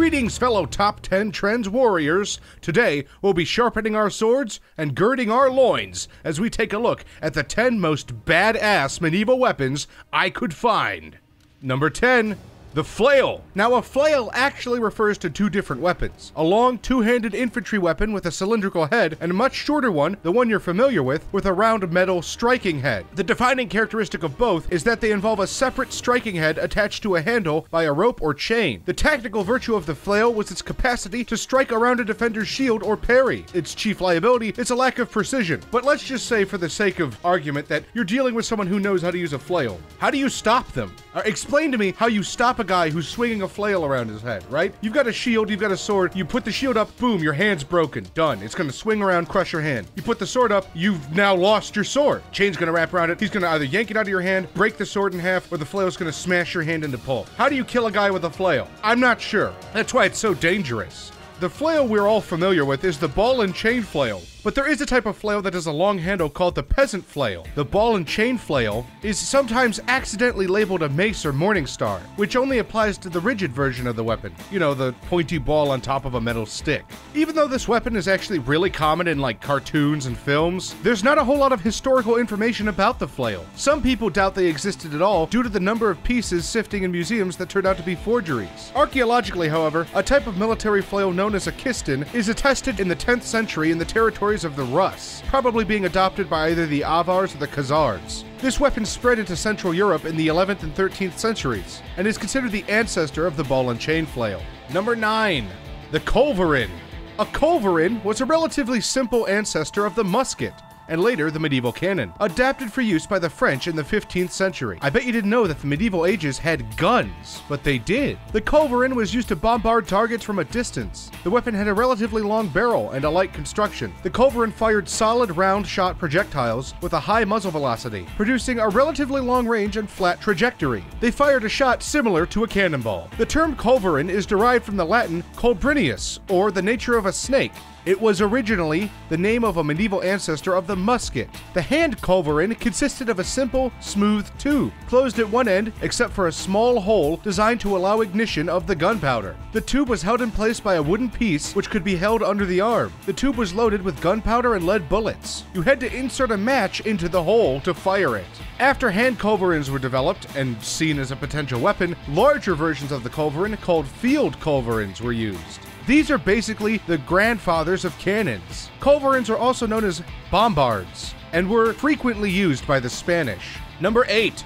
Greetings, fellow top 10 trends warriors. Today, we'll be sharpening our swords and girding our loins as we take a look at the 10 most badass medieval weapons I could find. Number 10, the flail. Now, a flail actually refers to two different weapons a long two handed infantry weapon with a cylindrical head, and a much shorter one, the one you're familiar with, with a round metal striking head. The defining characteristic of both is that they involve a separate striking head attached to a handle by a rope or chain. The tactical virtue of the flail was its capacity to strike around a defender's shield or parry. Its chief liability is a lack of precision. But let's just say, for the sake of argument, that you're dealing with someone who knows how to use a flail. How do you stop them? Uh, explain to me how you stop a guy who's swinging a flail around his head, right? You've got a shield, you've got a sword, you put the shield up, boom, your hand's broken. Done. It's gonna swing around, crush your hand. You put the sword up, you've now lost your sword. Chain's gonna wrap around it. He's gonna either yank it out of your hand, break the sword in half, or the flail's gonna smash your hand into pulp. How do you kill a guy with a flail? I'm not sure. That's why it's so dangerous. The flail we're all familiar with is the ball and chain flail, but there is a type of flail that has a long handle called the peasant flail. The ball and chain flail is sometimes accidentally labeled a mace or morning star, which only applies to the rigid version of the weapon. You know, the pointy ball on top of a metal stick. Even though this weapon is actually really common in like cartoons and films, there's not a whole lot of historical information about the flail. Some people doubt they existed at all due to the number of pieces sifting in museums that turned out to be forgeries. Archaeologically, however, a type of military flail known as a kisten is attested in the 10th century in the territories of the Rus, probably being adopted by either the Avars or the Khazars. This weapon spread into Central Europe in the 11th and 13th centuries, and is considered the ancestor of the ball and chain flail. Number 9. The Culverin. A culverin was a relatively simple ancestor of the musket, and later the medieval cannon, adapted for use by the French in the 15th century. I bet you didn't know that the medieval ages had guns, but they did. The culverin was used to bombard targets from a distance. The weapon had a relatively long barrel and a light construction. The culverin fired solid round shot projectiles with a high muzzle velocity, producing a relatively long range and flat trajectory. They fired a shot similar to a cannonball. The term culverin is derived from the Latin colubrinus, or the nature of a snake, it was originally the name of a medieval ancestor of the musket. The hand culverin consisted of a simple, smooth tube, closed at one end except for a small hole designed to allow ignition of the gunpowder. The tube was held in place by a wooden piece which could be held under the arm. The tube was loaded with gunpowder and lead bullets. You had to insert a match into the hole to fire it. After hand culverins were developed and seen as a potential weapon, larger versions of the culverin called field culverins were used. These are basically the grandfathers of cannons. Culverins are also known as bombards and were frequently used by the Spanish. Number 8.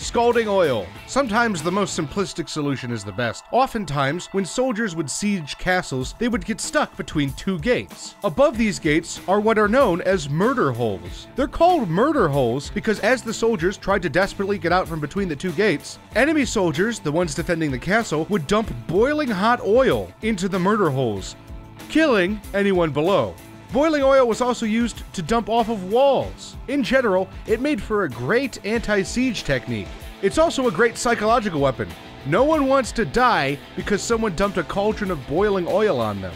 Scalding oil. Sometimes the most simplistic solution is the best. Oftentimes, when soldiers would siege castles, they would get stuck between two gates. Above these gates are what are known as murder holes. They're called murder holes because as the soldiers tried to desperately get out from between the two gates, enemy soldiers, the ones defending the castle, would dump boiling hot oil into the murder holes, killing anyone below. Boiling oil was also used to dump off of walls. In general, it made for a great anti siege technique. It's also a great psychological weapon. No one wants to die because someone dumped a cauldron of boiling oil on them.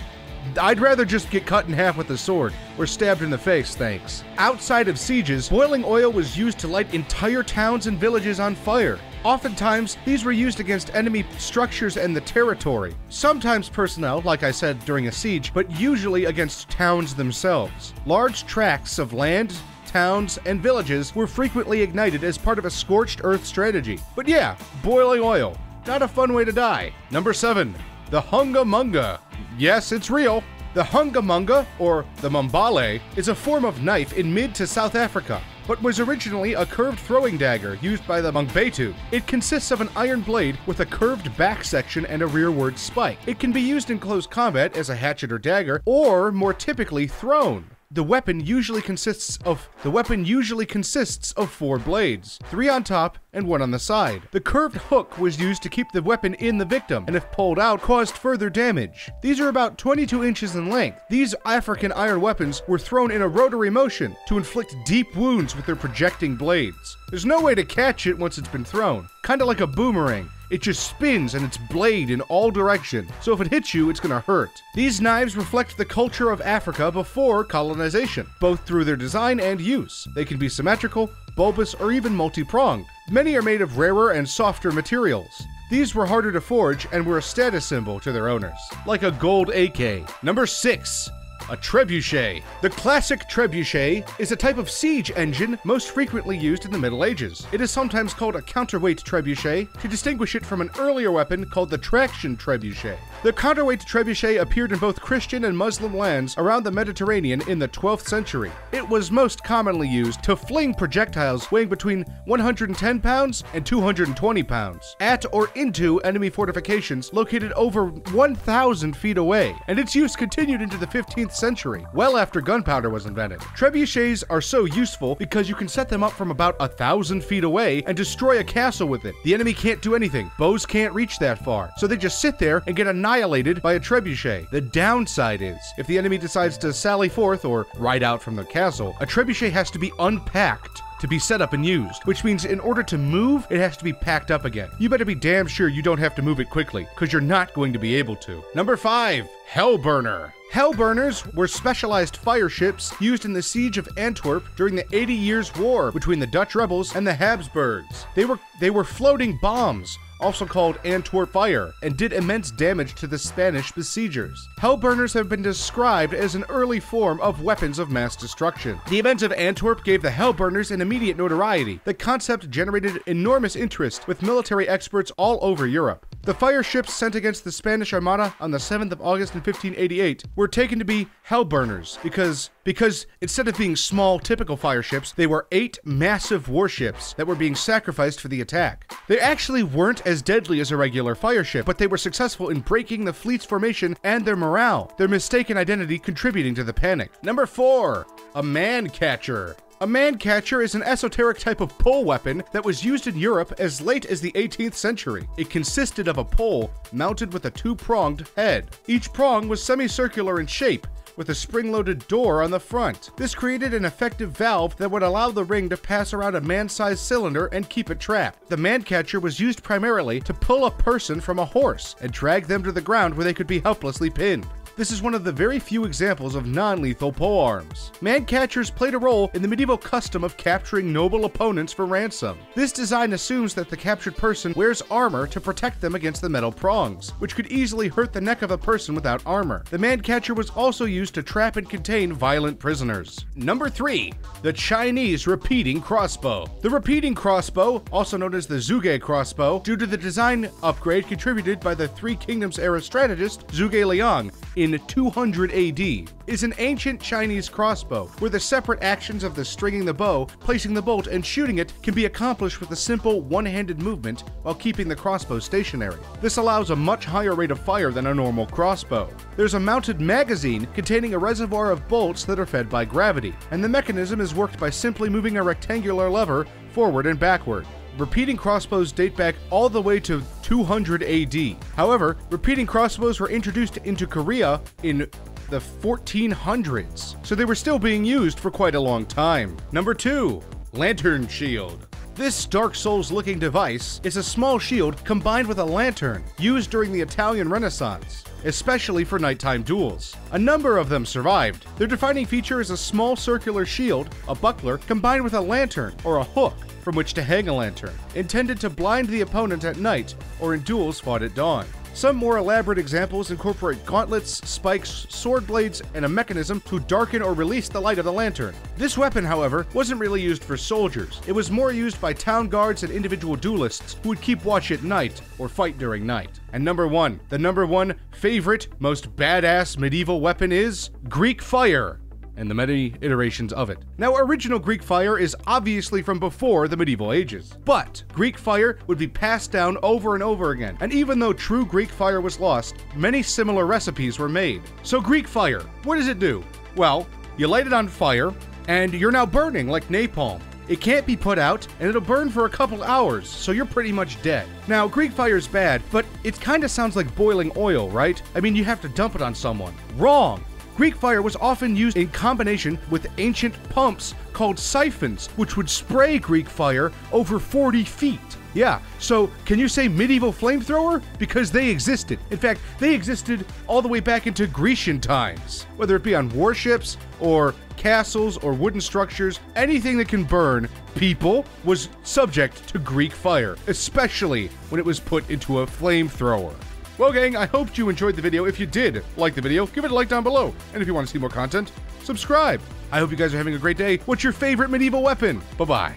I'd rather just get cut in half with a sword, or stabbed in the face, thanks. Outside of sieges, boiling oil was used to light entire towns and villages on fire. Oftentimes, these were used against enemy structures and the territory. Sometimes personnel, like I said, during a siege, but usually against towns themselves. Large tracts of land, towns, and villages were frequently ignited as part of a scorched earth strategy. But yeah, boiling oil. Not a fun way to die. Number 7. The Hunga Munga. Yes, it's real. The Hungamunga, or the Mambele, is a form of knife in mid to South Africa, but was originally a curved throwing dagger used by the Mangbetu. It consists of an iron blade with a curved back section and a rearward spike. It can be used in close combat as a hatchet or dagger, or more typically thrown. The weapon usually consists of the weapon usually consists of four blades, three on top and one on the side. The curved hook was used to keep the weapon in the victim, and if pulled out, caused further damage. These are about 22 inches in length. These African iron weapons were thrown in a rotary motion to inflict deep wounds with their projecting blades. There's no way to catch it once it's been thrown, kinda like a boomerang. It just spins and its blade in all direction, so if it hits you, it's gonna hurt. These knives reflect the culture of Africa before colonization, both through their design and use. They can be symmetrical, bulbous, or even multi-pronged. Many are made of rarer and softer materials. These were harder to forge and were a status symbol to their owners, like a gold AK. Number 6 a trebuchet. The classic trebuchet is a type of siege engine most frequently used in the Middle Ages. It is sometimes called a counterweight trebuchet to distinguish it from an earlier weapon called the traction trebuchet. The counterweight trebuchet appeared in both Christian and Muslim lands around the Mediterranean in the 12th century. It was most commonly used to fling projectiles weighing between 110 pounds and 220 pounds at or into enemy fortifications located over 1,000 feet away, and its use continued into the 15th century, well after gunpowder was invented. Trebuchets are so useful because you can set them up from about a thousand feet away and destroy a castle with it. The enemy can't do anything. Bows can't reach that far. So they just sit there and get annihilated by a trebuchet. The downside is, if the enemy decides to sally forth or ride out from the castle, a trebuchet has to be unpacked to be set up and used, which means in order to move, it has to be packed up again. You better be damn sure you don't have to move it quickly, because you're not going to be able to. Number 5. Hellburner. Hellburners were specialized fire ships used in the siege of Antwerp during the 80 Years' War between the Dutch rebels and the Habsburgs. They were they were floating bombs also called Antwerp Fire, and did immense damage to the Spanish besiegers. Hellburners have been described as an early form of weapons of mass destruction. The events of Antwerp gave the Hellburners an immediate notoriety. The concept generated enormous interest with military experts all over Europe. The fire ships sent against the Spanish Armada on the 7th of August in 1588 were taken to be Hellburners because because instead of being small typical fire ships, they were eight massive warships that were being sacrificed for the attack. They actually weren't as deadly as a regular fire ship, but they were successful in breaking the fleet's formation and their morale, their mistaken identity contributing to the panic. Number 4. A man catcher. A man catcher is an esoteric type of pole weapon that was used in Europe as late as the 18th century. It consisted of a pole mounted with a two pronged head. Each prong was semicircular in shape with a spring-loaded door on the front. This created an effective valve that would allow the ring to pass around a man-sized cylinder and keep it trapped. The man catcher was used primarily to pull a person from a horse and drag them to the ground where they could be helplessly pinned. This is one of the very few examples of non-lethal polearms. Man-catchers played a role in the medieval custom of capturing noble opponents for ransom. This design assumes that the captured person wears armor to protect them against the metal prongs, which could easily hurt the neck of a person without armor. The man-catcher was also used to trap and contain violent prisoners. Number 3. The Chinese Repeating Crossbow. The repeating crossbow, also known as the Zhuge crossbow, due to the design upgrade contributed by the Three Kingdoms era strategist Zhuge Liang in 200 AD, is an ancient Chinese crossbow, where the separate actions of the stringing the bow, placing the bolt, and shooting it can be accomplished with a simple one-handed movement while keeping the crossbow stationary. This allows a much higher rate of fire than a normal crossbow. There's a mounted magazine containing a reservoir of bolts that are fed by gravity, and the mechanism is worked by simply moving a rectangular lever forward and backward. Repeating crossbows date back all the way to 200 AD. However, repeating crossbows were introduced into Korea in the 1400s, so they were still being used for quite a long time. Number 2. Lantern Shield. This Dark Souls looking device is a small shield combined with a lantern used during the Italian Renaissance, especially for nighttime duels. A number of them survived. Their defining feature is a small circular shield, a buckler, combined with a lantern or a hook from which to hang a lantern, intended to blind the opponent at night or in duels fought at dawn. Some more elaborate examples incorporate gauntlets, spikes, sword blades, and a mechanism to darken or release the light of the lantern. This weapon, however, wasn't really used for soldiers. It was more used by town guards and individual duelists who would keep watch at night or fight during night. And number one, the number one favorite, most badass medieval weapon is Greek fire and the many iterations of it. Now, original Greek fire is obviously from before the medieval ages, but Greek fire would be passed down over and over again, and even though true Greek fire was lost, many similar recipes were made. So, Greek fire, what does it do? Well, you light it on fire, and you're now burning like napalm. It can't be put out, and it'll burn for a couple hours, so you're pretty much dead. Now, Greek fire's bad, but it kinda sounds like boiling oil, right? I mean, you have to dump it on someone. Wrong! Greek fire was often used in combination with ancient pumps called siphons, which would spray Greek fire over 40 feet. Yeah, so can you say medieval flamethrower? Because they existed. In fact, they existed all the way back into Grecian times. Whether it be on warships or castles or wooden structures, anything that can burn people was subject to Greek fire, especially when it was put into a flamethrower. Well, gang, I hoped you enjoyed the video. If you did like the video, give it a like down below. And if you want to see more content, subscribe. I hope you guys are having a great day. What's your favorite medieval weapon? Bye bye.